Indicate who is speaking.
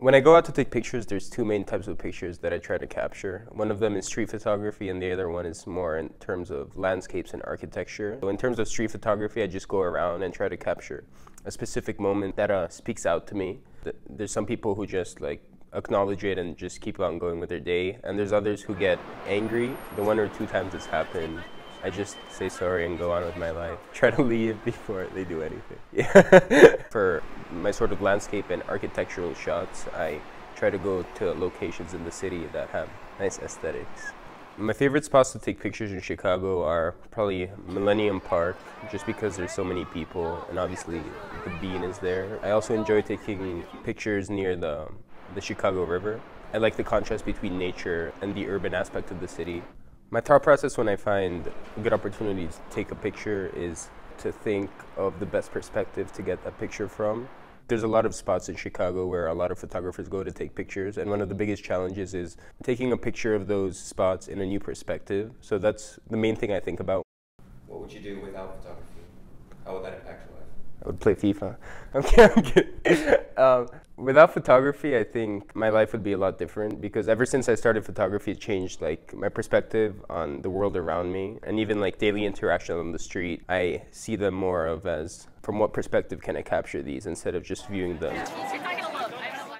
Speaker 1: When I go out to take pictures, there's two main types of pictures that I try to capture. One of them is street photography, and the other one is more in terms of landscapes and architecture. So in terms of street photography, I just go around and try to capture a specific moment that uh, speaks out to me. There's some people who just like acknowledge it and just keep on going with their day, and there's others who get angry. The one or two times it's happened, I just say sorry and go on with my life. Try to leave before they do anything. Yeah. For my sort of landscape and architectural shots, I try to go to locations in the city that have nice aesthetics. My favorite spots to take pictures in Chicago are probably Millennium Park, just because there's so many people, and obviously the Bean is there. I also enjoy taking pictures near the, the Chicago River. I like the contrast between nature and the urban aspect of the city. My thought process when I find a good opportunity to take a picture is to think of the best perspective to get that picture from. There's a lot of spots in Chicago where a lot of photographers go to take pictures, and one of the biggest challenges is taking a picture of those spots in a new perspective. So that's the main thing I think about.
Speaker 2: What would you do without photography? How would that impact your life?
Speaker 1: Play FIFA. I'm kidding. I'm kidding. Um, without photography, I think my life would be a lot different because ever since I started photography, it changed like my perspective on the world around me and even like daily interaction on the street. I see them more of as from what perspective can I capture these instead of just viewing them